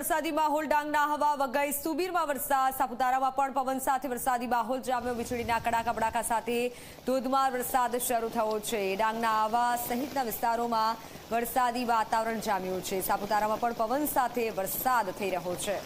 વરસાદી માહોલ ડાંગના હવા વગઈ સુબીરમાં વરસાદ, સાપુતારામાં પણ પવન સાથે વરસાદી માહોલ જામ્યો. વીજળીના કડાકા બડાકા સાથે ધોધમાર વરસાદ શરૂ થયો છે. ડાંગના આવા સહિતના વિસ્તારોમાં વરસાદી વાતાવરણ જામ્યું છે. સાપુતારામાં પણ પવન સાથે વરસાદ થઈ રહ્યો છે.